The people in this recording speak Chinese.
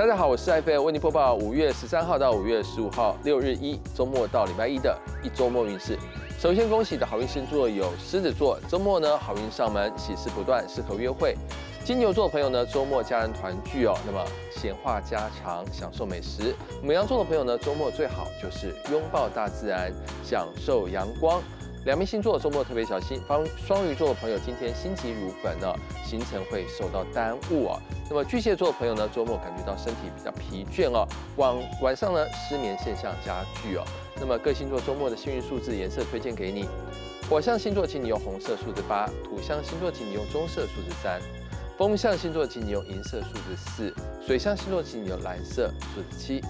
大家好，我是艾菲，为您播报五月十三号到五月十五号六日一周末到礼拜一的一周末运势。首先恭喜的好运星座有狮子座，周末呢好运上门，喜事不断，适合约会。金牛座的朋友呢，周末家人团聚哦，那么闲话家常，享受美食。母羊座的朋友呢，周末最好就是拥抱大自然，享受阳光。两名星座周末特别小心，方双鱼座的朋友今天心急如焚呢，行程会受到耽误哦。那么巨蟹座的朋友呢，周末感觉到身体比较疲倦哦，晚晚上呢失眠现象加剧哦。那么各星座周末的幸运数字颜色推荐给你，火象星座请你用红色数字八，土象星座请你用棕色数字三。风象星座，请你用银色数字四；水象星座，请你用蓝色数字七。